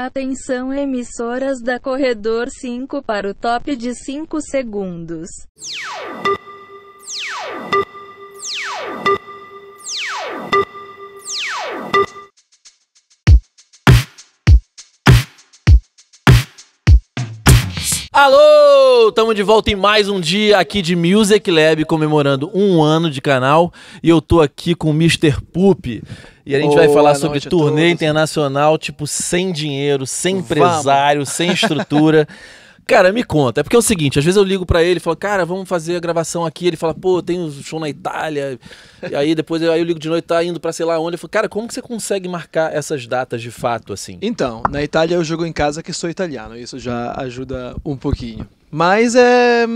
Atenção emissoras da Corredor 5 para o top de 5 segundos. Alô! Estamos de volta em mais um dia aqui de Music Lab, comemorando um ano de canal. E eu tô aqui com o Mr. Poop. E a gente vai Boa falar sobre turnê internacional, tipo, sem dinheiro, sem empresário, sem estrutura. Cara, me conta. É porque é o seguinte, às vezes eu ligo pra ele e falo, cara, vamos fazer a gravação aqui. Ele fala, pô, tem um show na Itália. E aí depois eu, aí eu ligo de noite, tá indo pra sei lá onde. Eu falo, cara, como que você consegue marcar essas datas de fato, assim? Então, na Itália eu jogo em casa que sou italiano, isso já ajuda um pouquinho. Mas é.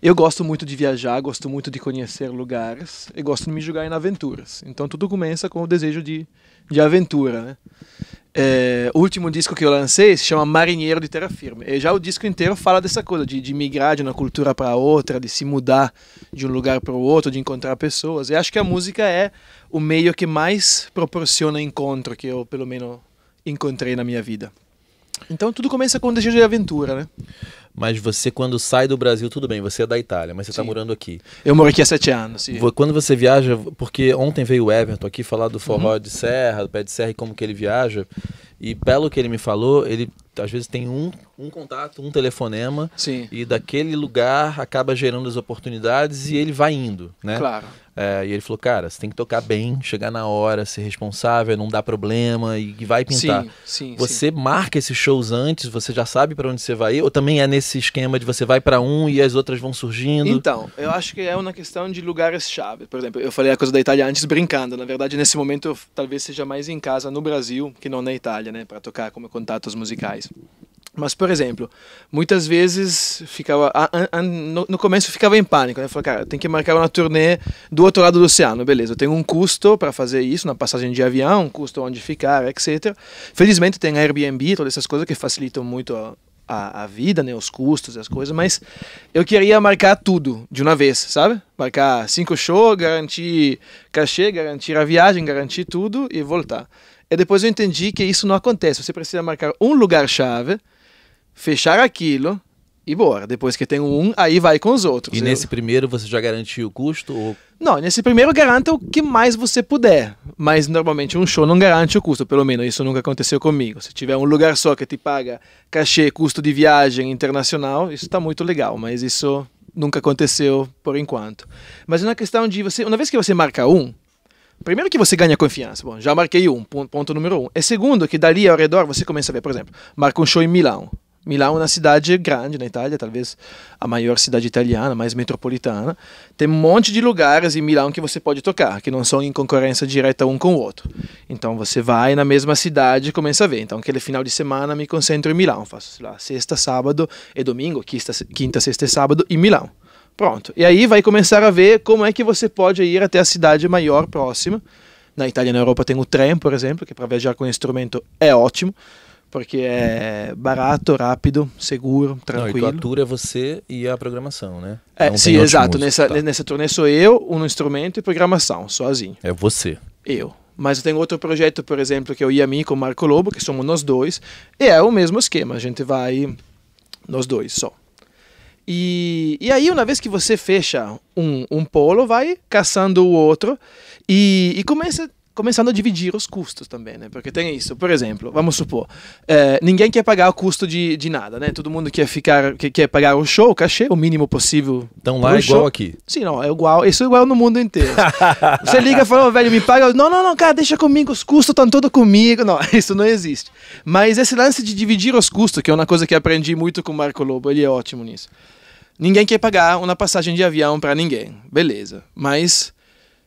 Eu gosto muito de viajar, gosto muito de conhecer lugares e gosto de me jogar em aventuras. Então tudo começa com o desejo de, de aventura, né? É, o último disco que eu lancei se chama Marinheiro de Terra Firme. E já o disco inteiro fala dessa coisa, de, de migrar de uma cultura para outra, de se mudar de um lugar para o outro, de encontrar pessoas. E acho que a música é o meio que mais proporciona encontro que eu, pelo menos, encontrei na minha vida. Então tudo começa com um desejo de aventura, né? Mas você, quando sai do Brasil, tudo bem, você é da Itália, mas você tá Sim. morando aqui. Eu moro aqui há sete anos. sim. Quando você viaja, porque ontem veio o Everton aqui falar do Uhum. forró de serra, do pé de serra e como que ele viaja. E pelo que ele me falou, ele às vezes tem um, um contato, um telefonema, Sim, e daquele lugar acaba gerando as oportunidades e ele vai indo, né? claro. É, e ele falou, cara, você tem que tocar bem, chegar na hora, ser responsável, não dar problema e, e vai pintar. Sim, sim, sim. Você marca esses shows antes, você já sabe pra onde você vai ir? Ou também é nesse esquema de você vai pra um e as outras vão surgindo? Então, eu acho que é uma questão de lugares-chave. Por exemplo, eu falei a coisa da Itália antes brincando. Na verdade, nesse momento, eu talvez seja mais em casa no Brasil que não na Itália, né? Para tocar como contatos musicais. Mas, por exemplo, muitas vezes ficava. a- a- no, no começo ficava em pânico. Né? Falei, cara, tem que marcar uma turnê do outro lado do oceano. Beleza, eu tenho um custo para fazer isso, na passagem de avião, um custo onde ficar, etc. Felizmente tem Airbnb, todas essas coisas que facilitam muito a, a, a vida, né? os custos as coisas. Mas eu queria marcar tudo de uma vez, sabe? Marcar cinco shows, garantir cachê, garantir a viagem, garantir tudo e voltar. E depois eu entendi que isso não acontece. Você precisa marcar um lugar-chave fechar aquilo e bora. Depois que tem um, aí vai com os outros. E Eu- nesse primeiro você já garantiu o custo? Ou... Não, nesse primeiro garanta o que mais você puder. Mas normalmente um show não garante o custo, pelo menos isso nunca aconteceu comigo. Se tiver um lugar só que te paga cachê, custo de viagem internacional, isso está muito legal, mas isso nunca aconteceu por enquanto. Mas é uma questão de você, uma vez que você marca um, Primeiro que você ganha confiança. Bom, já marquei um, pon- ponto número um. E segundo, que dali ao redor você começa a ver, por exemplo, marca um show em Milão. Milão é uma cidade grande na Itália, talvez a maior cidade italiana, mais metropolitana. Tem um monte de lugares em Milão que você pode tocar, que não são em concorrência direta um com o outro. Então você vai na mesma cidade e começa a ver. Então aquele final de semana me concentro em Milão. Faço, lá, sexta, sábado e domingo, quinta, quinta, sexta e sábado em Milão. Pronto. E aí vai começar a ver como é que você pode ir até a cidade maior próxima. Na Itália e na Europa tem o trem, por exemplo, que para viajar com instrumento é ótimo, porque é barato, rápido, seguro, Não, e tranquilo. tua tour é você e a programação, né? É, Não sim, tem outros exato. músicos, Nessa, tá. nessa turnê sou eu, um instrumento e programação, sozinho. É você. Eu. Mas eu tenho outro projeto, por exemplo, que eu ia a mim com o Marco Lobo, que somos nós dois, e é o mesmo esquema, a gente vai nós dois só. E, e aí, uma vez que você fecha um, um polo, vai caçando o outro e, e começa começando a dividir os custos também, né? Porque tem isso, por exemplo, vamos supor, eh, ninguém quer pagar o custo de, de nada, né? Todo mundo quer ficar, quer, quer pagar o show, o cachê, o mínimo possível. Então lá é igual show. aqui. Sim, não, é igual, isso é igual no mundo inteiro. Você liga e fala, "Ô, velho, me paga. Não, não, não, cara, deixa comigo, os custos estão todos comigo. Não, isso não existe. Mas esse lance de dividir os custos, que é uma coisa que aprendi muito com o Marco Lobo, ele é ótimo nisso. Ninguém quer pagar uma passagem de avião para ninguém, beleza. Mas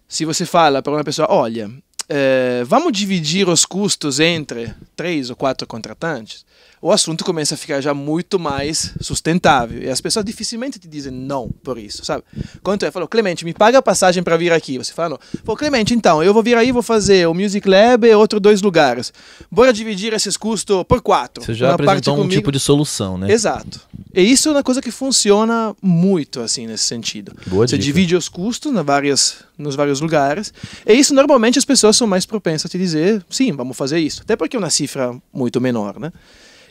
se você fala para uma pessoa, olha, eh, vamos dividir os custos entre três ou quatro contratantes, o assunto começa a ficar já muito mais sustentável. E as pessoas dificilmente te dizem não por isso, sabe? Quando eu falo, Clemente, me paga a passagem para vir aqui. Você fala, não. Pô, Clemente, então, eu vou vir aí, vou fazer o Music Lab e outros dois lugares. Bora dividir esses custos por quatro. Você já Uma apresentou um parte tipo de solução, né? Exato. E isso é uma coisa que funciona muito assim nesse sentido. Boa Você dica. divide os custos na várias, nos vários lugares. E isso normalmente as pessoas são mais propensas a te dizer, sim, vamos fazer isso. Até porque é uma cifra muito menor, né?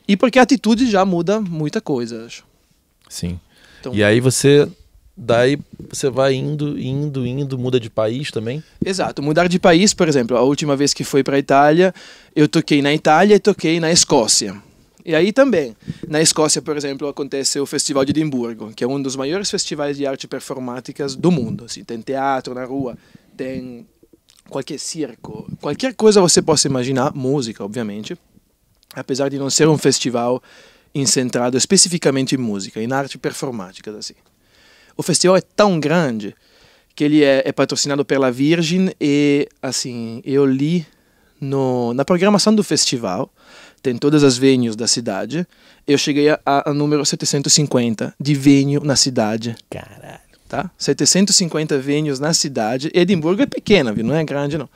E porque a atitude já muda muita coisa, acho. Sim. Então- E aí você. Daí você vai indo, indo, indo, muda de país também. Exato, mudar de país, por exemplo, a última vez que fui para a Itália, eu toquei na Itália e toquei na Escócia. E aí também, na Escócia, por exemplo, acontece o Festival de Edimburgo, que é um dos maiores festivais de arte performáticas do mundo. Assim, tem teatro na rua, tem qualquer circo, qualquer coisa você possa imaginar, música, obviamente, apesar de não ser um festival centrado especificamente em música, em arte performática, assim. O festival é tão grande que ele é, é patrocinado pela Virgin e assim eu li no, na programação do festival tem todas as venues da cidade eu cheguei a, a, número 750 de venue na cidade Caralho. tá 750 venues na cidade Edimburgo é pequena viu? não é grande não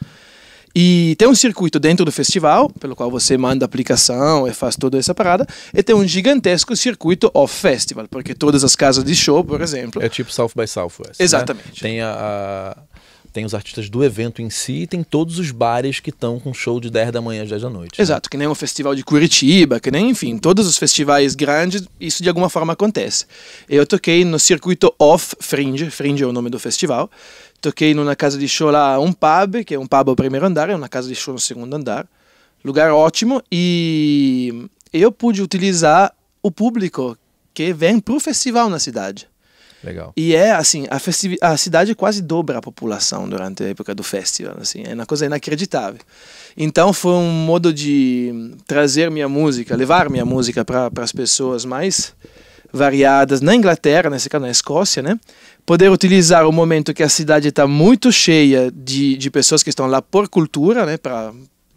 e tem um circuito dentro do festival, pelo qual você manda aplicação e faz toda essa parada, e tem um gigantesco circuito off-festival, porque todas as casas de show, por exemplo, É tipo South by Southwest. né? Exatamente. Tem a, a- Tem os artistas do evento em si e tem todos os bares que estão com show de 10 da manhã às 10 da noite. né? Exato, que nem o festival de Curitiba, que nem, enfim, todos os festivais grandes, isso de alguma forma acontece. Eu toquei no circuito Off Fringe, Fringe é o nome do festival. Toquei numa casa de show lá, um pub, que é um pub ao primeiro andar, é uma casa de show no segundo andar. Lugar ótimo e eu pude utilizar o público que vem pro festival na cidade. Legal. E é assim, a, a cidade quase dobra a população durante a época do festival, assim, é uma coisa inacreditável. Então foi um modo de trazer minha música, levar minha música para as pessoas mais variadas na Inglaterra, nesse caso na Escócia, né? Poder utilizar o momento que a cidade está muito cheia de, de pessoas que estão lá por cultura, né? Para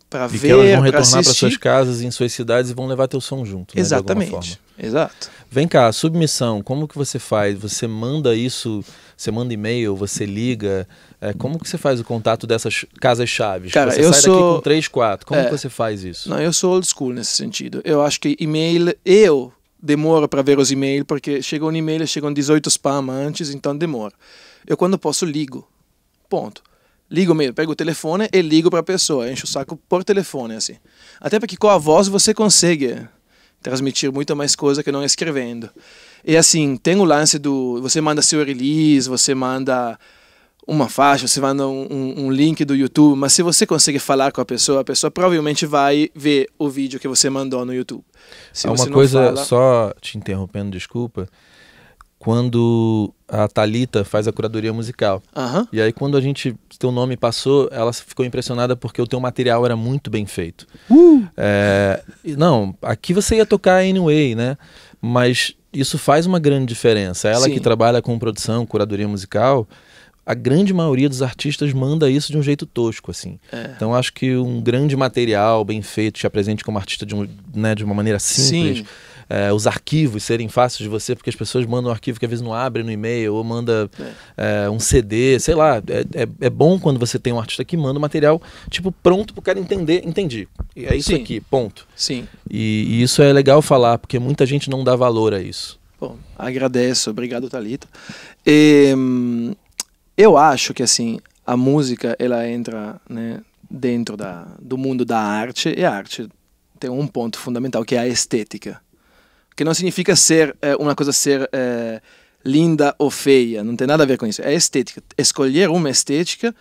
para E que elas ver, vão retornar para suas casas, em suas cidades e vão levar teu som junto. né. Exatamente, exato. Vem cá, submissão, como que você faz? Você manda isso, você manda e-mail, você liga? É, como que você faz o contato dessas casas chaves? Cara, você eu sai sou- daqui com 3, 4. Como É. que você faz isso? Não, eu sou old school nesse sentido. Eu acho que e-mail, eu demoro para ver os e-mails, porque chegou um e-mail, chegam 18 spam antes, então demora. Eu, quando posso, ligo. Ponto. Ligo mesmo, pego o telefone e ligo para a pessoa, encho o saco por telefone, assim. Até porque com a voz você consegue transmitir muito mais coisa que não escrevendo. E assim, tem o lance do. Você manda seu release, você manda uma faixa, você manda um, um- um link do YouTube, mas se você consegue falar com a pessoa, a pessoa provavelmente vai ver o vídeo que você mandou no YouTube. Se uma coisa, fala- só te interrompendo, desculpa. Quando a Talita faz a curadoria musical. E aí, quando a gente, teu nome passou, ela ficou impressionada porque o teu material era muito bem feito. Uh! É, não, aqui você ia tocar anyway, né? Mas isso faz uma grande diferença. Ela Sim. que trabalha com produção, curadoria musical, a grande maioria dos artistas manda isso de um jeito tosco, assim. É. Então acho que um grande material bem feito te apresente como artista de, um, né, de uma maneira simples. Sim. É, os arquivos serem fáceis de você, porque as pessoas mandam um arquivo que às vezes não abre no e-mail, ou manda é, um CD, sei lá. É, é, é bom quando você tem um artista que manda o material, tipo, pronto pro cara entender. Entendi. É isso Sim. aqui, ponto. Sim. E, e isso é legal falar, porque muita gente não dá valor a isso. Bom, agradeço, obrigado Talita. E, hum, eu acho que assim a música ela entra né, dentro da, do mundo da arte e a arte tem um ponto fundamental que é a estética, que não significa ser eh, uma coisa ser eh, linda ou feia, não tem nada a ver com isso. É estética, escolher uma estética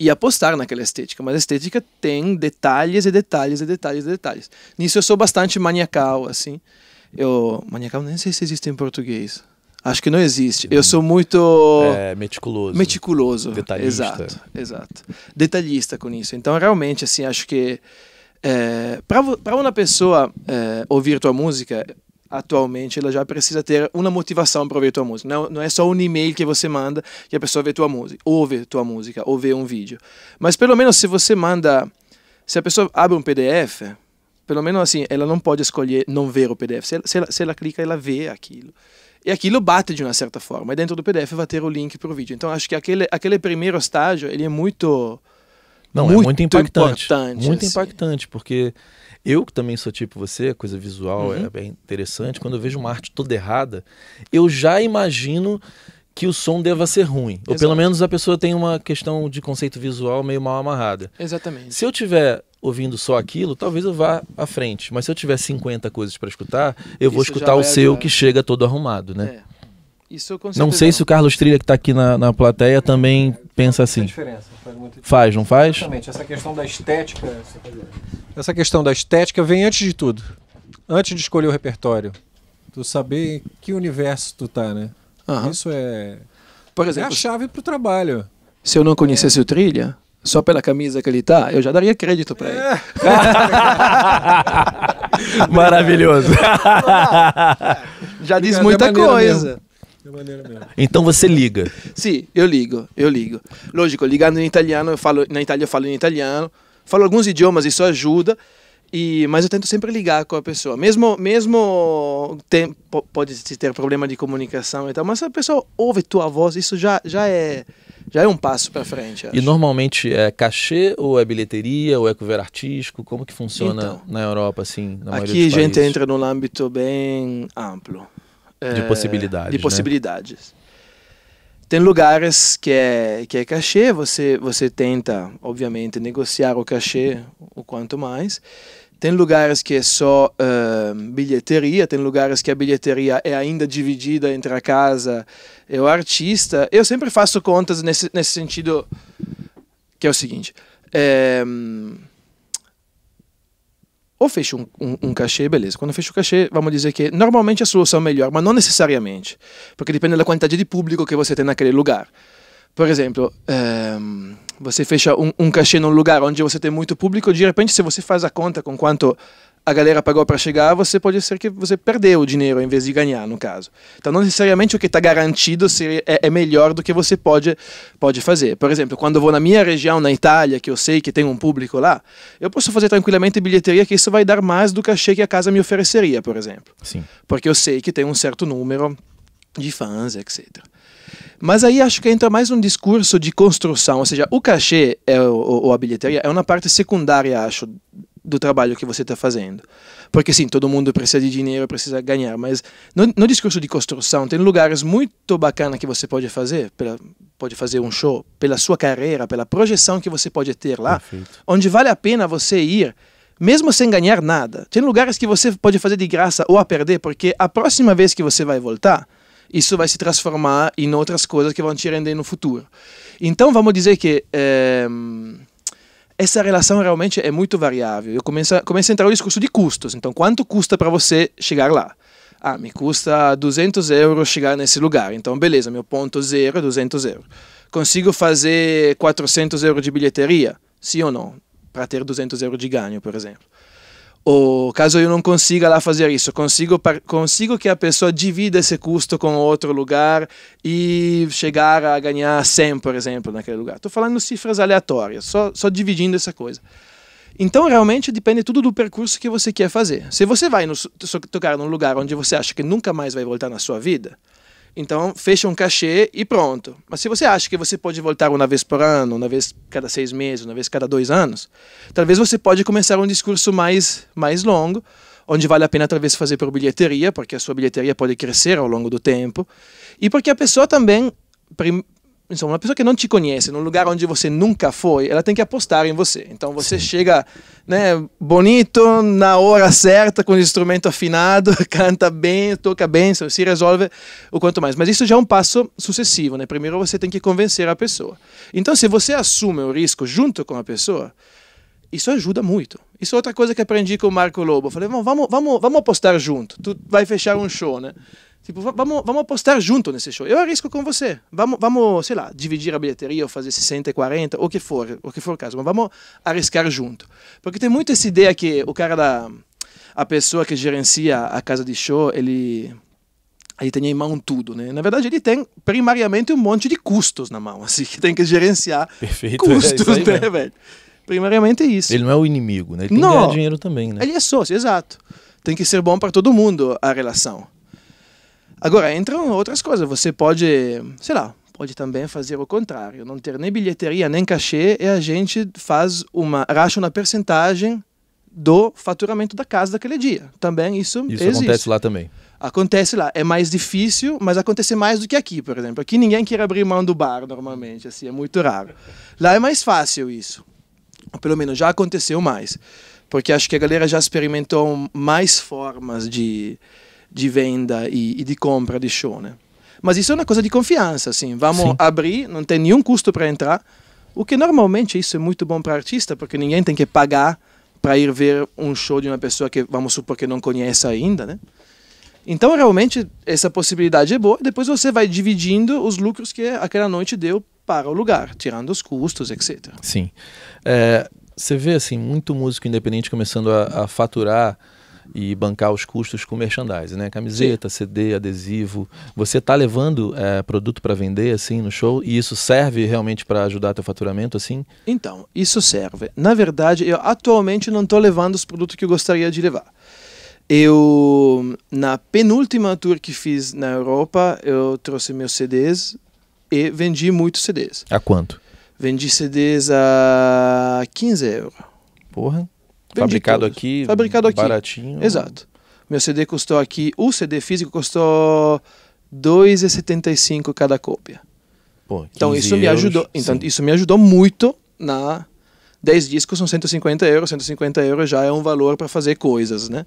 e apostar naquela estética, mas a estética tem detalhes e detalhes e detalhes e detalhes. Nisso eu sou bastante maniacal assim. Eu maniacal nem sei se existe em português. Acho que não existe. Eu sou muito É meticuloso. meticuloso. Detalhista. Exato, exato. Detalhista com isso. Então, realmente, assim, acho que é, para uma pessoa é, ouvir tua música, atualmente, ela já precisa ter uma motivação para ouvir tua música. Não, não é só um e-mail que você manda e a pessoa vê tua música, ouve tua música, ou vê um vídeo. Mas pelo menos se você manda, se a pessoa abre um PDF, pelo menos assim, ela não pode escolher não ver o PDF. Se ela, se ela, se ela clica, ela vê aquilo. E aquilo bate de uma certa forma. E dentro do PDF vai ter o link para o vídeo. Então acho que aquele, aquele primeiro estágio ele é muito Não, muito é muito impactante. importante, muito assim. impactante, porque eu que também sou tipo você, coisa visual Uhum. é bem interessante. Quando eu vejo uma arte toda errada, eu já imagino que o som deva ser ruim. Ou pelo Exato. menos a pessoa tem uma questão de conceito visual meio mal amarrada. Exatamente. Se eu tiver ouvindo só aquilo, talvez eu vá à frente. Mas se eu tiver 50 coisas para escutar, eu vou Isso já escutar o seu ajudar. que chega todo arrumado, né? É. Isso Não sei se o Carlos Trilha que tá aqui na, na plateia também pensa Faz assim. diferença, faz muito Faz, não faz? Exatamente, essa questão da estética. Essa questão da estética vem antes de tudo. Antes de escolher o repertório. Tu saber em que universo tu tá, né? Aham. Isso é, Por é a exemplo, chave pro trabalho. se eu não conhecesse o Trilha, só pela camisa que ele tá, eu já daria crédito pra ele. Maravilhoso. Já diz muita coisa. Então você liga. Sì, eu ligo, eu ligo. Lógico, ligando em italiano, eu falo, na Itália eu falo em italiano, falo alguns idiomas, isso ajuda, e, mas eu tento sempre ligar com a pessoa. Mesmo, mesmo tem, po- pode ter problema de comunicação e tal, mas se a pessoa ouve tua voz, isso já, já, é, já é um passo para frente. E acho. normalmente é cachê ou é bilheteria ou é cover artístico? Como que funciona Então, na Europa, assim, na Aqui a gente entra num âmbito bem amplo. De Eh, possibilidades, De né? possibilidades. Tem lugares que é, que é cachê, você, você tenta, obviamente, negociar o cachê o quanto mais. Tem lugares que é só eh, bilheteria, tem lugares que a bilheteria é ainda dividida entre a casa e o artista. Eu sempre faço contas nesse, nesse sentido, que é o seguinte. eh, ou fecho um, um, um cachê, beleza. Quando fecho o cachê, vamos dizer que normalmente a solução é melhor, mas não necessariamente. Porque depende da quantidade de público que você tem naquele lugar. Por exemplo, você fecha um, um cachê num lugar onde você tem muito público, de repente, se você faz a conta com quanto a galera pagou para chegar, você pode ser que você perdeu o dinheiro em vez de ganhar, no caso. Então, não necessariamente o que está garantido seria, é, é melhor do que você pode, pode fazer. Por exemplo, quando eu vou na minha região, na Itália, que eu sei que tem um público lá, eu posso fazer tranquilamente bilheteria, que isso vai dar mais do cachê que a casa me ofereceria, por exemplo Sim. porque eu sei que tem um certo número de fãs, etc. Mas aí acho que entra mais um discurso de construção, ou seja, o cachê é, o- ou a bilheteria é uma parte secundária, acho, do trabalho que você está fazendo. Porque sim, todo mundo precisa de dinheiro, precisa ganhar, mas no, no discurso de construção tem lugares muito bacanas que você pode fazer, pela, pode fazer um show, pela sua carreira, pela projeção que você pode ter lá, Perfeito. onde vale a pena você ir, mesmo sem ganhar nada. Tem lugares que você pode fazer de graça ou a perder, porque a próxima vez que você vai voltar, isso vai se transformar em outras coisas que vão te render no futuro. Então, vamos dizer que eh, essa relação realmente é muito variável. Eu começo a, começa a entrar o discurso de custos. Então, quanto custa para você chegar lá? Ah, me custa 200 euros chegar nesse lugar. Então, beleza, meu ponto zero é 200 euros. Consigo fazer 400 euros de bilheteria? Sim ou não? Para ter 200 euros de ganho, por exemplo. Ou caso eu não consiga lá fazer isso, consigo, consigo que a pessoa divida esse custo com outro lugar e chegar a ganhar 100, por exemplo, naquele lugar. Estou falando cifras aleatórias, só, só dividindo essa coisa. Então, realmente, depende tudo do percurso que você quer fazer. Se você vai no, tocar num lugar onde você acha que nunca mais vai voltar na sua vida, então fecha um cachê e pronto. Mas se você acha que você pode voltar uma vez por ano, uma vez cada seis meses, uma vez cada dois anos, talvez você pode começar um discurso mais, mais longo, onde vale a pena talvez fazer por bilheteria, porque a sua bilheteria pode crescer ao longo do tempo, e porque a pessoa também, insomma, uma pessoa que não te conhece, num lugar onde você nunca foi, ela tem que apostar em você. Então você chega, né, bonito, na hora certa, com o instrumento afinado, canta bem, toca bem, se resolve o quanto mais. Mas isso já é um passo sucessivo, né? Primeiro você tem que convencer a pessoa. Então se você assume o risco junto com a pessoa, isso ajuda muito. Isso é outra coisa que aprendi com o Marco Lobo. Eu falei, "Bom, vamos, vamos, vamos apostar junto. Tu vai fechar um show, né? Tipo, va- vamos, vamos apostar junto nesse show. Eu arrisco com você. Vamos, vamos, sei lá, dividir a bilheteria ou fazer 60 e 40, o que for, o que for o caso. Mas vamos arriscar junto. Porque tem muito essa ideia que o cara da... A pessoa que gerencia a casa de show, ele... Ele tem em mão tudo, né? Na verdade, ele tem primariamente um monte de custos na mão, assim, que tem que gerenciar Perfeito. é custos, aí né, velho? Primariamente é isso. Ele não é o inimigo, né? Ele tem Não. que ganhar dinheiro também, né? Ele é sócio, exato. Tem que ser bom para todo mundo a relação. Agora, entram outras coisas. Você pode, sei lá, pode também fazer o contrário, não ter nem bilheteria nem cachê e a gente faz uma racha uma percentagem do faturamento da casa daquele dia. Também isso, Isso existe. acontece lá também. Acontece lá. É mais difícil, mas acontece mais do que aqui, por exemplo. Aqui ninguém quer abrir mão do bar normalmente, assim, é muito raro. Lá é mais fácil isso. Pelo menos já aconteceu mais. Porque acho que a galera já experimentou mais formas de, de venda e, e de compra de show, né? Mas isso é uma coisa de confiança, assim. Vamos Sim. abrir, não tem nenhum custo para entrar. O que normalmente isso é muito bom para artista, porque ninguém tem que pagar para ir ver um show de uma pessoa que, vamos supor, que não conhece ainda, né? Então, realmente, essa possibilidade é boa. Depois você vai dividindo os lucros que aquela noite deu para o lugar, tirando os custos, etc. Sim. É, você vê, assim, muito músico independente começando a, a faturar e bancar os custos com merchandising, né? Camiseta, CD, adesivo. Você tá levando é, produto para vender, assim, no show? E isso serve realmente para ajudar teu faturamento, assim? Então, isso serve. Na verdade, eu atualmente não estou levando os produtos que eu gostaria de levar. Eu, na penúltima tour que fiz na Europa, eu trouxe meus CDs e vendi muitos CDs. A quanto? Vendi CDs a 15 euros. Porra. Vendi Fabricado todos. aqui, Fabricado aqui. baratinho. Exato. Meu CD custou aqui, o CD físico custou 2,75 cada cópia. Pô, Então 15 isso me euros, ajudou, então sim. isso me ajudou muito na 10 discos são 150 euros, 150 euros já é um valor para fazer coisas, né?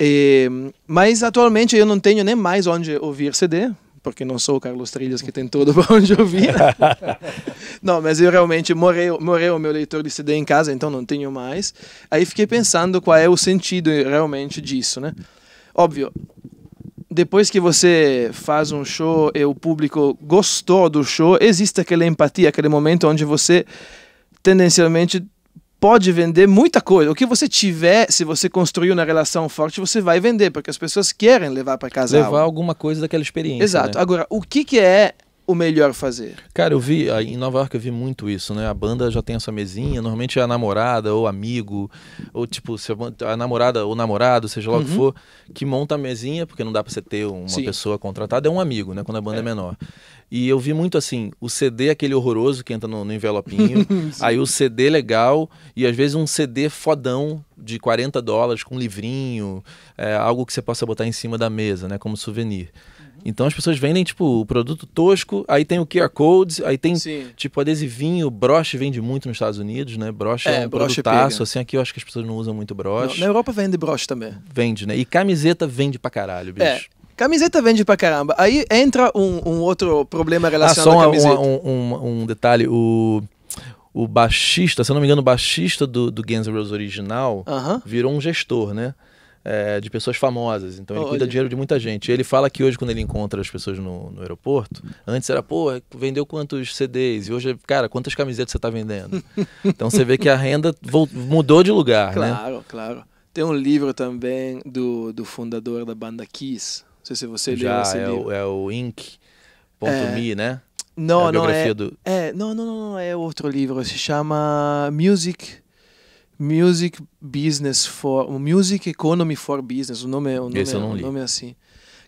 E, mas atualmente eu não tenho nem mais onde ouvir CD, porque não sou o Carlos Trilhas que tem tudo para onde ouvir. não, mas eu realmente morreu, morreu o meu leitor de CD em casa, então não tenho mais. Aí fiquei pensando qual é o sentido realmente disso, né? Óbvio, depois que você faz um show e o público gostou do show, existe aquela empatia, aquele momento onde você tendencialmente pode vender muita coisa. O que você tiver, se você construir uma relação forte, você vai vender, porque as pessoas querem levar para casa Levar algo. alguma coisa daquela experiência. Exato. né? Agora, o que, que é o melhor fazer? Cara, eu vi, aí em Nova York eu vi muito isso, né? A banda já tem essa mesinha, normalmente é a namorada ou amigo, ou tipo, se a namorada ou namorado, seja lá o que Uhum. for, que monta a mesinha, porque não dá pra você ter uma Sim. pessoa contratada, é um amigo, né? Quando a banda é, menor. E eu vi muito assim, o CD aquele horroroso que entra no, no envelopinho, aí o CD legal, e às vezes um CD fodão de 40 dólares com livrinho, é, algo que você possa botar em cima da mesa, né? Como souvenir. Então as pessoas vendem, tipo, o produto tosco, aí tem o QR Codes, aí tem, Sim. tipo, adesivinho, broche vende muito nos Estados Unidos, né? Broche é, É, um broche produtaço, assim, aqui eu acho que as pessoas não usam muito broche. Na Europa vende broche também. Vende, né? E camiseta vende pra caralho, bicho. É. Camiseta vende pra caramba. Aí entra um, um outro problema Ah, relacionado só à camiseta. um, um, um detalhe, o, o baixista, se eu não me engano, o baixista do, do Guns N' Roses original Aham. virou um gestor, né? É, de pessoas famosas, então ele Olha. cuida do dinheiro de muita gente. E ele fala que hoje, quando ele encontra as pessoas no, no aeroporto, antes era, pô, vendeu quantos CDs? E hoje, é, cara, quantas camisetas você tá vendendo? então você vê que a renda mudou de lugar, né? Claro, claro. Tem um livro também do, do fundador da banda Kiss. Não sei se você leu Já esse é livro. o, é o Inc.me, É. né? Não, é não é. do. É, não, não, não, é outro livro. Se chama Music Music Business for Music Economy for Business. O nome é, o nome, Esse eu é- não o nome é assim.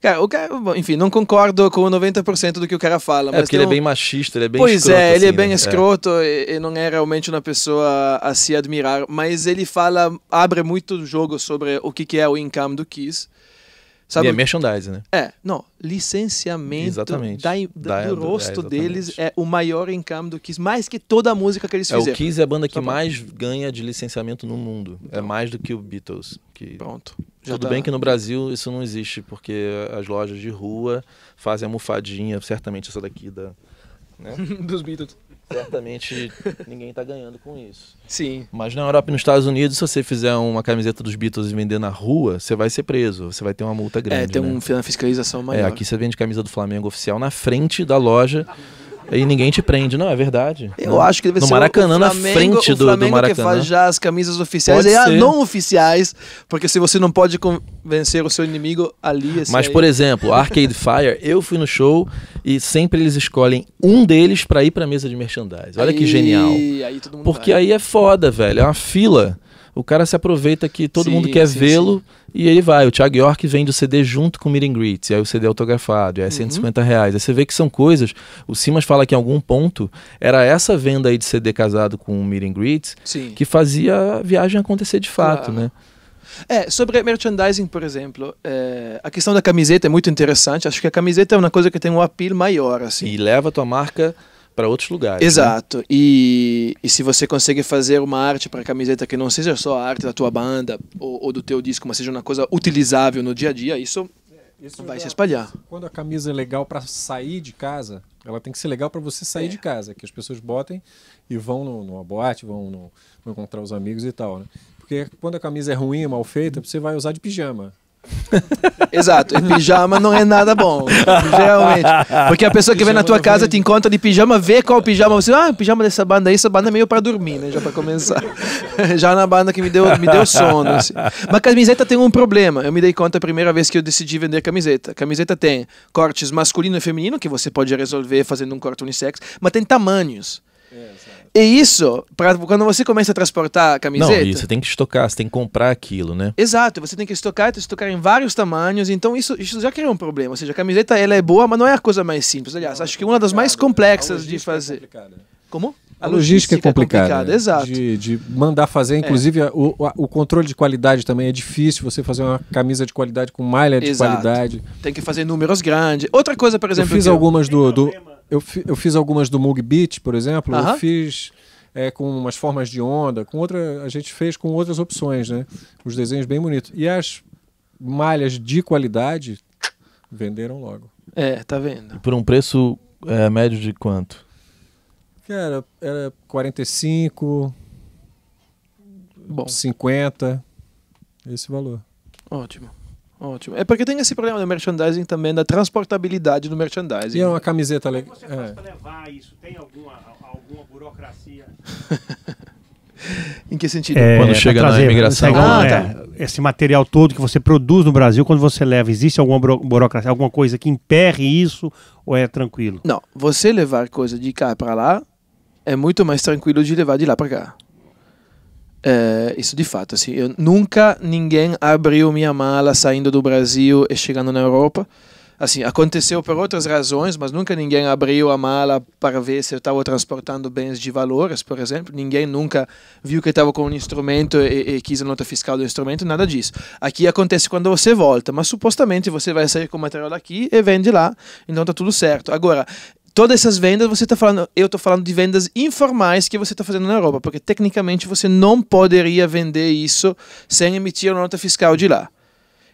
Cara, o cara, enfim, não concordo com 90% do que o cara fala, É porque ele é um- bem machista, ele é bem Pois escroto, é, ele é assim, bem né? escroto e, e não é realmente uma pessoa a se admirar, mas ele fala, abre muito jogo sobre o que, que é o income do Kiss. E Sabe? é merchandising, né? É, não, licenciamento Exatamente. da, Da- do do- rosto é, deles é o maior income do Kiss, mais que toda a música que eles É, o fizeram. Kiss é a banda que Só pra- mais ganha de licenciamento no mundo. É Então. mais do que o Beatles. Que... Pronto. Já Tudo tá. bem que no Brasil isso não existe, porque as lojas de rua fazem a almofadinha, certamente essa daqui da. Né? Dos Beatles. Certamente ninguém tá ganhando com isso. Sim. Mas na Europa e nos Estados Unidos, se você fizer uma camiseta dos Beatles e vender na rua, você vai ser preso, você vai ter uma multa grande. é, tem né? um, uma fiscalização É, maior. aqui você vende camisa do Flamengo oficial na frente da loja e ninguém te prende. Não, é verdade. Eu acho que deve No ser Maracanã, o na Flamengo, frente o do- do Flamengo que Maracanã. faz já as camisas oficiais e as não oficiais, porque se você não pode convencer o seu inimigo ali, Mas, aí- por exemplo, Arcade Fire, eu fui no show e sempre eles escolhem um deles pra ir pra mesa de merchandising. Olha que Aí- genial. Aí Porque vai. aí é foda, velho. É uma fila. O cara se aproveita que todo Sim, mundo quer vê-lo e ele vai. O Thiago York vende o CD junto com o Meet and Greet, e aí o CD é autografado, e aí é 150 reais. Aí você vê que são coisas. O Simas fala que em algum ponto era essa venda aí de CD casado com o Meet and Greet Sim. que fazia a viagem acontecer de fato, Claro. né? É, sobre merchandising, por exemplo, é, a questão da camiseta é muito interessante. Acho que a camiseta é uma coisa que tem um appeal maior, assim. E leva a tua marca para outros lugares. né? Exato. E, e se você consegue fazer uma arte para a camiseta que não seja só a arte da tua banda ou, ou do teu disco, mas seja uma coisa utilizável no dia a dia, isso Isso vai já- se espalhar. Quando a camisa é legal para sair de casa, ela tem que ser legal para você sair É. de casa, que as pessoas botem e vão no- numa boate, vão, no- vão encontrar os amigos e tal, né? Porque quando a camisa é ruim, mal feita, você vai usar de pijama. Exato. E pijama não é nada bom. Geralmente. Porque a pessoa que vem na tua casa te encontra de pijama, vê qual pijama você. Ah, pijama dessa banda aí, essa banda é meio para dormir, né? Já para começar. Já na banda que me deu, me deu sono. Assim. Mas camiseta tem um problema. Eu me dei conta a primeira vez que eu decidi vender camiseta. Camiseta tem cortes masculino e feminino, que você pode resolver fazendo um corte unissex, mas tem tamanhos. E isso, pra, quando você começa a transportar a Não, camiseta. e você tem que estocar, você tem que comprar aquilo, né? Exato, você tem que estocar, tem que estocar em vários tamanhos, então isso, isso já cria um problema. Ou seja, a camiseta ela é boa, mas não é a coisa mais simples. Aliás, acho que é uma das mais complexas de fazer. Como? A logística é complicada. né? exato. De, de mandar fazer, inclusive a- o, o controle de qualidade também é difícil. Você fazer uma camisa de qualidade com malha de Exato. qualidade. Tem que fazer números grandes. Outra coisa, por Eu exemplo. fiz que eu- algumas do, do eu, fi- eu fiz algumas do Moog Beat, por exemplo. Aham. Eu fiz é, com umas formas de onda, com outra a gente fez com outras opções, né? Os desenhos bem bonitos. E as malhas de qualidade venderam logo. É, tá vendo? Por um preço é, médio de quanto? Cara, era 45, Bom, 50, esse valor. ótimo. Ótimo. É porque tem esse problema do merchandising também, da transportabilidade do merchandising. E é uma camiseta Como é legal. você faz para levar isso? Tem alguma, alguma burocracia? Em que sentido? Quando pra chega na trazer, imigração. segue, Ah, é, Esse material todo que você produz no Brasil, quando você leva, existe alguma buro- burocracia, alguma coisa que emperre isso ou é tranquilo? Não, você levar coisa de cá para lá é muito mais tranquilo de levar de lá para cá. É, isso de fato, assim, eu nunca ninguém abriu minha mala saindo do Brasil e chegando na Europa. Assim, aconteceu por outras razões, mas nunca ninguém abriu a mala para ver se eu estava transportando bens de valores, por exemplo. Ninguém nunca viu que estava com um instrumento e, e quis a nota fiscal do instrumento, nada disso. Aqui acontece quando você volta, mas supostamente você vai sair com o material daqui e vende lá, então tá tudo certo. Agora, todas essas vendas você está falando, eu estou falando de vendas informais que você está fazendo na Europa, porque tecnicamente você não poderia vender isso sem emitir a nota fiscal de lá.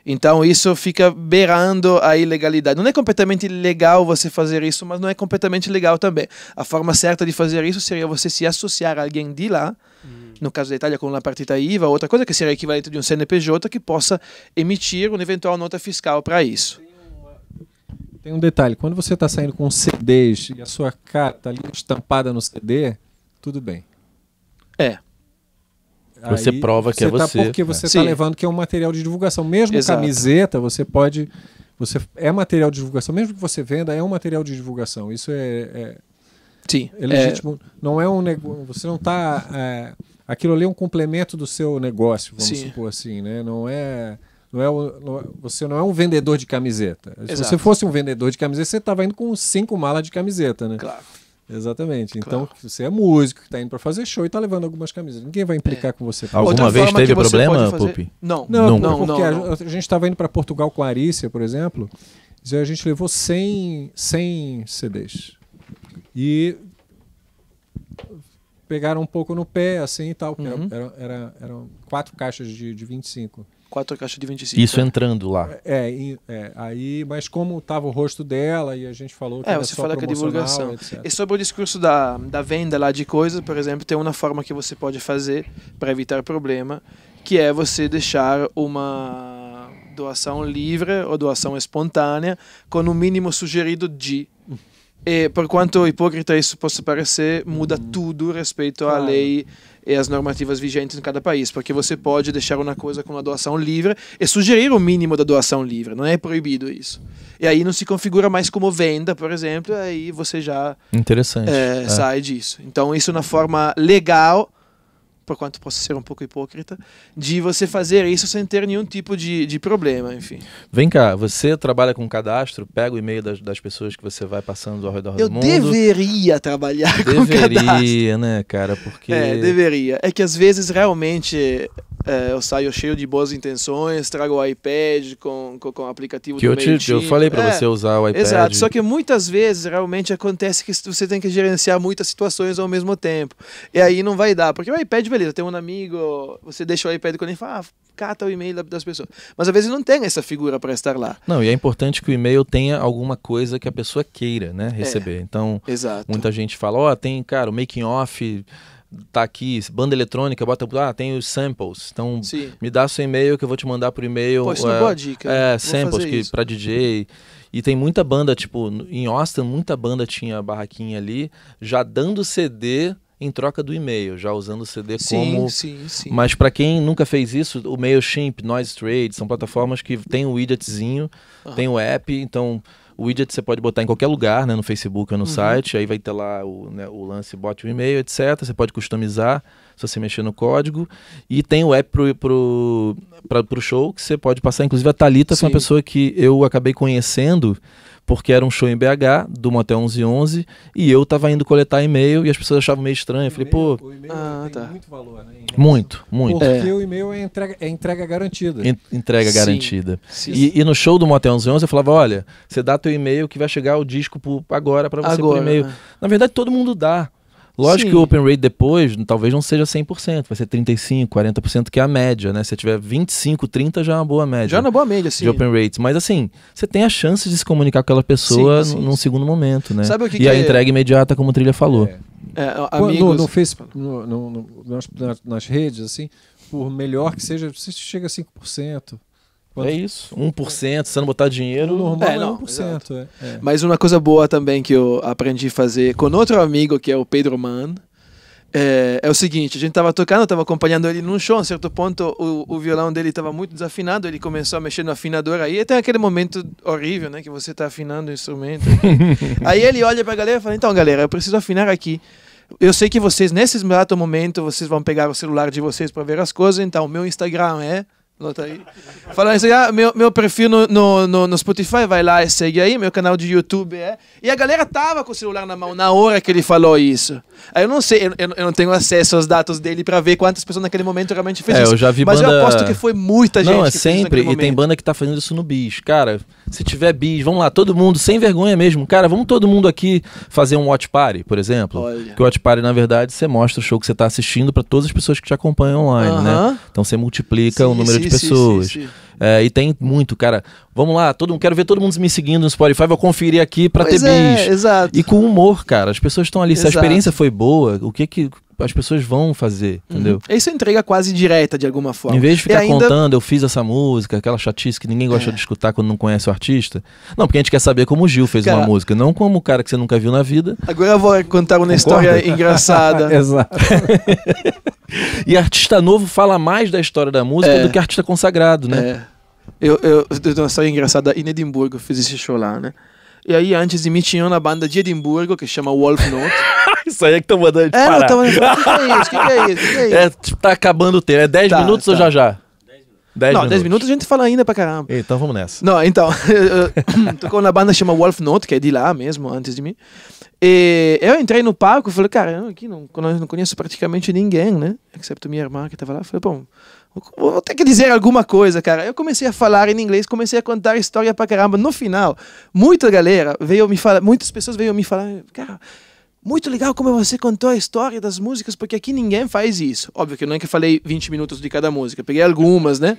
Então isso fica beirando a ilegalidade. Não é completamente legal você fazer isso, mas não é completamente legal também. A forma certa de fazer isso seria você se associar a alguém de lá, no caso da Itália com uma partita IVA, outra coisa que seria equivalente de um CNPJ que possa emitir uma eventual nota fiscal para isso. Tem um detalhe, quando você está saindo com CDs e a sua cara está ali estampada no CD, tudo bem. É. Você prova que é tá- você. Porque você É. está Sim. levando que é um material de divulgação. Mesmo Exato. camiseta, você pode. Você é material de divulgação, mesmo que você venda, é um material de divulgação. Isso é, é, Sim. é legítimo. Não é um negócio. Você não está. aquilo ali é um complemento do seu negócio, vamos Sim. supor assim, né? Não é. Não é, o- não é- você não é um vendedor de camiseta. Se Exato. você fosse um vendedor de camiseta, você estava indo com cinco malas de camiseta, né? Claro. Exatamente. Claro. Então, você é músico que está indo para fazer show e está levando algumas camisas. Ninguém vai implicar com você. Alguma Outra vez teve problema, fazer- Pupi? Não, Não, não, não, porque não, a- A, gente estava indo para Portugal com a Arícia, por exemplo, e a gente levou 100, 100 CDs. E pegaram um pouco no pé, assim e tal. Uhum. Era, era- eram quatro caixas de, de 25. Quatro caixas de 25. Isso entrando lá. É, e- é, aí, mas como estava o rosto dela e a gente falou que É, você fala que é divulgação. etc. E sobre o discurso da, da venda lá de coisas, por exemplo, tem uma forma que você pode fazer para evitar problema, que é você deixar uma doação livre ou doação espontânea com o mínimo sugerido de. E por quanto hipócrita isso possa parecer, muda tudo respeito à Claro. lei e às normativas vigentes em cada país, porque você pode deixar uma coisa com uma doação livre e sugerir o mínimo da doação livre, não é proibido isso. E aí não se configura mais como venda, por exemplo, aí você já Interessante. é, É. sai disso. Então, isso na forma legal por quanto possa ser um pouco hipócrita, de você fazer isso sem ter nenhum tipo de, de problema, enfim. Vem cá, você trabalha com cadastro, pega o e-mail das, das pessoas que você vai passando ao redor Eu do mundo. deveria trabalhar com cadastro. Deveria, né, cara? Porque. É, deveria. É que às vezes realmente é, eu saio cheio de boas intenções, trago o iPad com, com, com o aplicativo que do eu, te, MailChimp. eu falei pra É, você usar o iPad. Exato, só que muitas vezes realmente acontece que você tem que gerenciar muitas situações ao mesmo tempo. E aí não vai dar, porque o iPad, beleza, tem um amigo, você deixa o iPad com ele e fala, ah, cata o e-mail da- das pessoas. Mas às vezes não tem essa figura para estar lá. Não, e é importante que o e-mail tenha alguma coisa que a pessoa queira, É. né, receber. Então, Exato. muita gente fala, ó, tem, cara, o making off tá aqui, banda eletrônica, bota, ah, tem os samples. Então, Sim. me dá seu e-mail que eu vou te mandar por e-mail. Pô, isso é uma é, boa dica. É, samples que para DJ. E tem muita banda, tipo, em Austin, muita banda tinha a barraquinha ali, já dando CD em troca do e-mail, já usando o CD Sim, como sim, sim. mas para quem nunca fez isso, o MailChimp, Noise Trade, são plataformas que tem um widgetzinho, tem o app, então o widget você pode botar em qualquer lugar, né, no Facebook ou no Uhum. site, aí vai ter lá o, né, o lance, bote o e-mail, etc. Você pode customizar se você mexer no código. E tem o app pro, pro, pra, pro show que você pode passar. Inclusive a Thalita foi uma Sim. pessoa que eu acabei conhecendo porque era um show em BH, do Motel 1111, e eu tava indo coletar e-mail e as pessoas achavam meio estranho. Eu falei, pô, o e-mail Ah, tem tá. muito valor, né? muito, muito. Porque É. o e-mail é entrega, é entrega garantida. En- Entrega Sim. garantida. Sim. E, e no show do Motel 1111 eu falava, olha, você dá teu e-mail que vai chegar o disco por- agora para você por Agora, e-mail. né? Na verdade, todo mundo dá. Lógico Sim. que o open rate depois talvez não seja 100%, vai ser 35, 40% que é a média, né? Se tiver 25, 30 já é uma boa média Já na boa média, sim. de open rates. Mas assim, você tem a chance de se comunicar com aquela pessoa Sim, sim, num sim. segundo momento, né? Sabe o que e que a é- entrega imediata, como o Trilha falou. É. É, Quando- amigos, no, no Facebook, no, no- nas- nas redes, assim, por melhor que seja, você chega a 5%. Quando- É isso. 1%, se você não botar dinheiro. No normal É, é, não, 1%. É, é. Mas uma coisa boa também que eu aprendi a fazer com outro amigo, que é o Pedro Mann, é, é o seguinte, a gente tava tocando, eu tava acompanhando ele num show, a certo ponto o, o violão dele tava muito desafinado, ele começou a mexer no afinador aí, até aquele momento horrível, né, que você tá afinando o instrumento. aí ele olha pra galera e fala, então galera, eu preciso afinar aqui. Eu sei que vocês, nesse exato momento, vocês vão pegar o celular de vocês para ver as coisas, então meu Instagram é... Anota aí. Falando isso aí, ah, meu, meu perfil no, no, no, no Spotify, vai lá e segue aí, meu canal de YouTube é. E a galera tava com o celular na mão na hora que ele falou isso. Aí eu não sei, eu, eu, não tenho acesso aos dados dele pra ver quantas pessoas naquele momento realmente fez É, isso. eu já vi Mas banda- eu aposto que foi muita gente. Não, é sempre. E tem banda que tá fazendo isso no bis. Cara, se tiver bis, vamos lá, todo mundo, sem vergonha mesmo. Cara, vamos todo mundo aqui fazer um watch party, por exemplo. Olha. Que o watch party, na verdade, você mostra o show que você tá assistindo para todas as pessoas que te acompanham online, né? Aham. Então você multiplica o Sim, número de sim, pessoas. sim, sim. É, e tem muito, cara. Vamos lá, todo mundo, quero ver todo mundo me seguindo no Spotify, vou conferir aqui pra Pois ter é, bis. exato. E com humor, cara. As pessoas estão ali. Se a Exato. experiência foi boa, o que que as pessoas vão fazer, entendeu? Uhum. Isso é entrega quase direta de alguma forma. Em vez de E ficar ainda- contando, eu fiz essa música, aquela chatice que ninguém gosta É. de escutar quando não conhece o artista. Não, porque a gente quer saber como o Gil fez Cara- uma música, não como o cara que você nunca viu na vida. Agora eu vou contar uma história engraçada. Exato. E artista novo fala mais da história da música É. do que artista consagrado, né? É. Eu, eu, eu tenho uma história engraçada em Edimburgo, eu fiz esse show lá, né? E aí, antes de mim, tinha uma banda de Edimburgo que chama Wolf Note. Isso aí é que estão mandando de é, não, parar. tava... O que, que é isso? O que, que é isso? O que, que é isso? É, tipo, tá acabando o tempo. É 10 Tá, minutos ou tá. já já? 10 não, 10 minutos a gente fala ainda pra caramba. Então vamos nessa. Não, então, tocou na banda chama Wolf Note, que é de lá mesmo, antes de mim. E eu entrei no palco e falei, cara, aqui não, não conheço praticamente ninguém, né? Excepto minha irmã que tava lá. Falei, bom, vou vou ter que dizer alguma coisa, cara. Eu comecei a falar em inglês, comecei a contar história pra caramba. No final, muita galera veio me falar, muitas pessoas veio me falar, cara, muito legal como você contou a história das músicas, porque aqui ninguém faz isso. Óbvio que eu não é que falei 20 minutos de cada música, peguei algumas, né?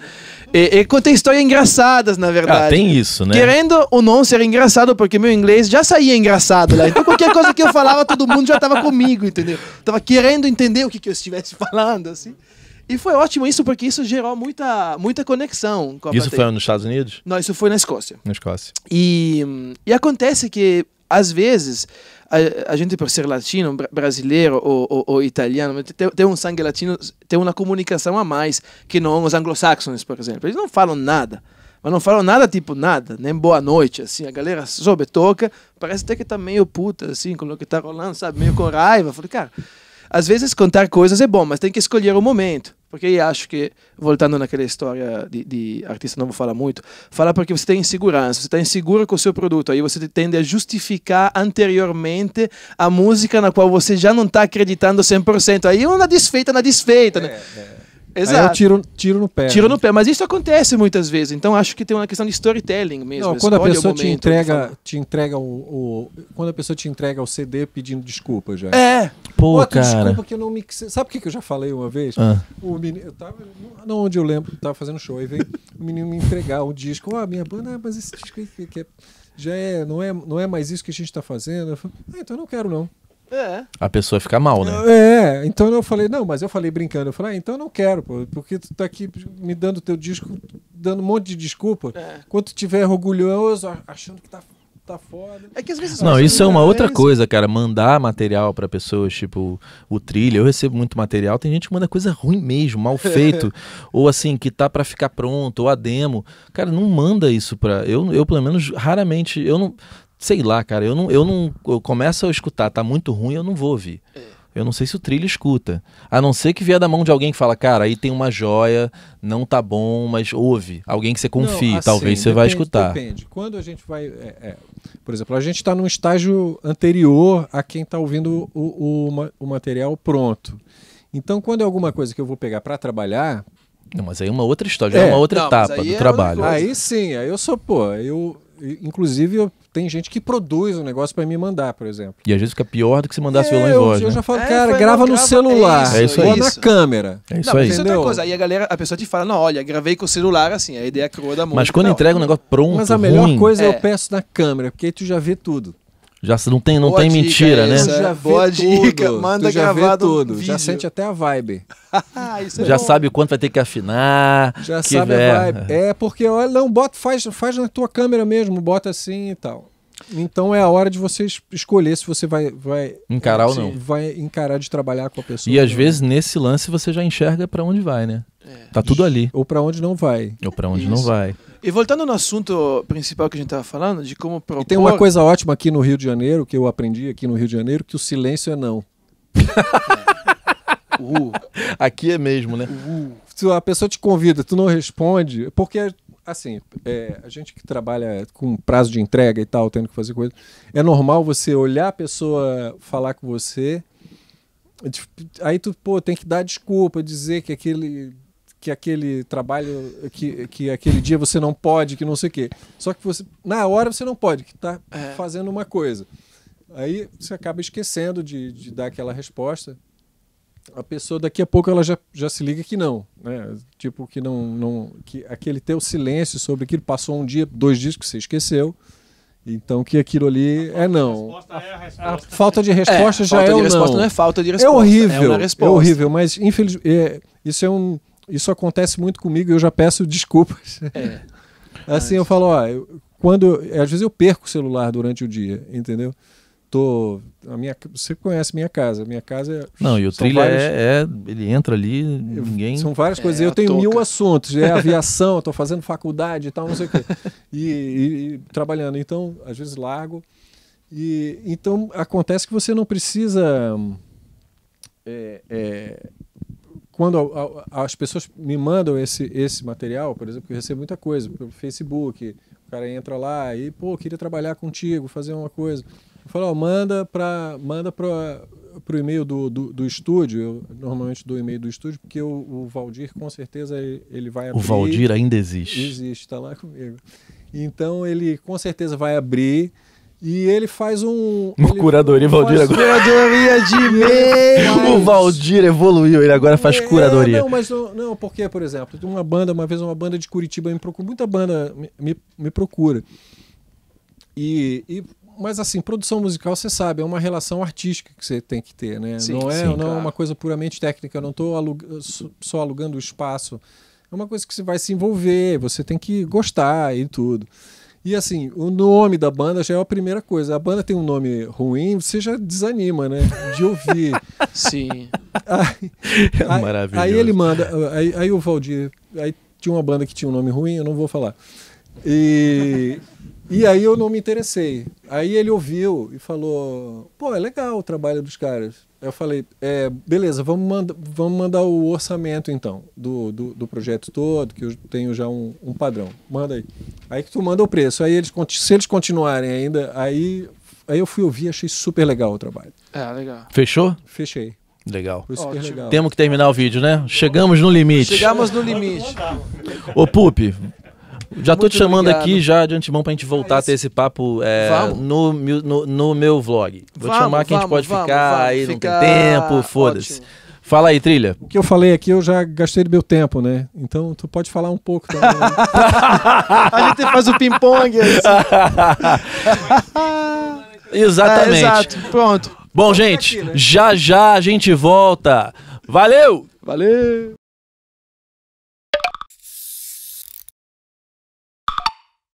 E, e contei histórias engraçadas, na verdade. Ah, tem isso, né? Querendo ou não ser engraçado, porque meu inglês já saía engraçado lá. Então qualquer coisa que eu falava, todo mundo já tava comigo, entendeu? Tava querendo entender o que, que eu estivesse falando, assim. E foi ótimo isso, porque isso gerou muita, muita conexão com a Isso plateia. foi nos Estados Unidos? Não, isso foi na Escócia. Na Escócia. E, hum, e acontece que, às vezes, a, a gente, por ser latino, bra- brasileiro ou, ou, ou italiano, tem, tem um sangue latino, tem uma comunicação a mais que não os anglo-saxões, por exemplo. Eles não falam nada. Mas não falam nada tipo nada, nem boa noite, assim. A galera sobe, toca, parece até que tá meio puta, assim, com o que tá rolando, sabe? Meio com raiva. Falei, cara, às vezes contar coisas é bom, mas tem que escolher o momento. Porque acho que, voltando naquela história de, de artista não vou falar muito, fala porque você tem insegurança, você está inseguro com o seu produto, aí você tende a justificar anteriormente a música na qual você já não está acreditando 100%. Aí é uma desfeita na desfeita, né? Aí eu Exato. tiro, tiro no pé. Tiro no pé, mas isso acontece muitas vezes. Então acho que tem uma questão de storytelling mesmo. Não, quando a pessoa te entrega, te entrega o, o- Quando a pessoa te entrega o CD pedindo desculpa já. É, Pô, Pô, cara. desculpa que eu não mixei. Sabe o que que eu já falei uma vez? Ah. O menino, eu tava, não onde eu lembro, tava fazendo show, aí veio o menino me entregar o disco. Ó, minha banda, ah, mas esse disco aí que, que é- já é não, é, não é mais isso que a gente tá fazendo. Eu falei, ah, então eu não quero não. É. A pessoa fica mal, né? É, então eu falei, não, mas eu falei brincando, eu falei, ah, então eu não quero, pô, porque tu tá aqui me dando teu disco, dando um monte de desculpa. É. Quando tu tiver orgulhoso, achando que tá, tá foda. É que às vezes. Não, isso é uma outra coisa, cara. Mandar material pra pessoas, tipo o trilha. Eu recebo muito material. Tem gente que manda coisa ruim mesmo, mal feito. ou assim, que tá pra ficar pronto, ou a demo. Cara, não manda isso pra. Eu, eu pelo menos, raramente. Eu não. Sei lá, cara. Eu não. Eu não eu começo a escutar, tá muito ruim, eu não vou ouvir. Eu não sei se o trilha escuta. A não ser que vier da mão de alguém que fala, cara, aí tem uma joia, não tá bom, mas ouve. Alguém que você confie, Não, assim, talvez você vai depende- escutar. Depende. Quando a gente vai. é, é, por exemplo, a gente está num estágio anterior a quem está ouvindo o, o, o material pronto. Então, quando é alguma coisa que eu vou pegar para trabalhar, Não, mas aí é uma outra história, já é, É. uma outra Não, etapa do é trabalho. aí sim, aí eu sou, pô, eu. Inclusive, eu, tem gente que produz um negócio para me mandar, por exemplo. E às vezes fica pior do que se mandasse É, violão em voz, eu né? já falo, É, cara, foi, grava não, no grava- celular, é isso ou aí. na Isso. câmera. É isso não, aí. Isso é outra coisa. Aí a galera, a pessoa te fala, não, olha, gravei com o celular, assim, a ideia crua da música. Mas quando Não, entrega um negócio pronto, Mas a melhor ruim, coisa É. eu peço na câmera, porque aí tu já vê tudo. Já se não tem, não Boa tem dica mentira, né? é já boa dica, tudo. manda tu já vê gravado tudo. vídeo. Já sente até a vibe. Ah, isso é Já bom. sabe o quanto vai ter que afinar. Já que sabe é. a vibe. É, porque olha, não, bota, faz, faz na tua câmera mesmo, bota assim e tal. Então é a hora de você es- escolher se você vai, vai Encarar ou se não. Vai encarar de trabalhar com a pessoa. E às não. vezes nesse lance você já enxerga pra onde vai, né? Tá tudo ali. Ou pra onde não vai. Ou pra onde não Isso. vai. E voltando no assunto principal que a gente tava falando, de como propor... E tem uma coisa ótima aqui no Rio de Janeiro, que eu aprendi aqui no Rio de Janeiro, que o silêncio é não. Uh, Aqui é mesmo, né? Se a pessoa te convida, tu não responde, porque assim, é, a gente que trabalha com prazo de entrega e tal, tendo que fazer coisa, é normal você olhar a pessoa falar com você, de- aí tu pô, tem que dar desculpa, dizer que aquele que aquele trabalho, que, que aquele dia você não pode, que não sei o quê. Só que você, na hora você não pode, que tá É. fazendo uma coisa. Aí você acaba esquecendo de, de dar aquela resposta a pessoa daqui a pouco ela já, já se liga que não, né? Tipo que não, não que aquele teu silêncio sobre aquilo passou um dia, dois dias que você esqueceu, então que aquilo ali é não. A falta de resposta já falta é de o resposta não. não é falta de É resposta. horrível, É uma é, resposta. horrível, mas infelizmente isso é um isso acontece muito comigo e eu já peço desculpas. É. Assim eu falo, ó, eu- quando às vezes eu perco o celular durante o dia, entendeu? Tô a minha você conhece minha casa, minha casa é- Não, e o trilha vários- é, é- Ele entra ali, ninguém. são várias É, coisas. Eu a tenho touca. mil assuntos. É aviação, estou fazendo faculdade e tal, não sei o quê. E, e- e trabalhando. Então, às vezes largo. E, então, acontece que você não precisa. é, é, quando a- a- as pessoas me mandam esse, esse material, por exemplo, eu recebo muita coisa pelo Facebook, o cara entra lá e, pô, queria trabalhar contigo, fazer uma coisa. Eu falo, ó, manda para manda para o e-mail do, do, do estúdio, eu normalmente dou e-mail do estúdio, porque o, o Valdir, com certeza, ele, vai abrir. O Valdir ainda existe. Existe, está lá comigo. Então ele com certeza vai abrir e ele faz um. Uma curadoria, Valdir, agora. Curadoria de e-mail. O Valdir evoluiu, ele agora faz É, curadoria. não, mas não, não, porque, por exemplo, uma banda, uma vez uma banda de Curitiba me procura, muita banda me, me, me procura. E, e- mas assim, produção musical, você sabe, é uma relação artística que você tem que ter, né? Sim, não é, sim, não é claro. uma coisa puramente técnica, eu não estou só alugando o espaço. É uma coisa que você vai se envolver, você tem que gostar e tudo. E assim, o nome da banda já é a primeira coisa. A banda tem um nome ruim, você já desanima, né? De ouvir. Sim. Aí, É aí- maravilhoso. Aí ele manda. Aí, aí o Valdir. Aí tinha uma banda que tinha um nome ruim, eu não vou falar. E, e aí eu não me interessei. Aí ele ouviu e falou: pô, é legal o trabalho dos caras. Aí eu falei: é, beleza, vamos, manda, vamos mandar o orçamento então do, do, do projeto todo, que eu tenho já um, um padrão. Manda aí. Aí que tu manda o preço. Aí eles, se eles continuarem ainda, aí, aí eu fui ouvir achei super legal o trabalho. É, legal. Fechou? Fechei. Legal. Foi super Ótimo. legal. Temos que terminar o vídeo, né? Chegamos no limite. Chegamos no limite. Ô, Pupi, já tô Muito te chamando obrigado. aqui já de antemão pra gente voltar a ter esse papo é, no, no, no meu vlog. Vou te Vamos, chamar que a gente pode vamos, ficar, vamos. aí não Fica tem tempo, foda-se. Fala aí, trilha. O que eu falei aqui eu já gastei do meu tempo, né? Então tu pode falar um pouco também. né? A gente faz o ping-pong. assim. Exatamente. É, exato. Pronto. Bom, gente, já já a gente volta. Valeu! Valeu.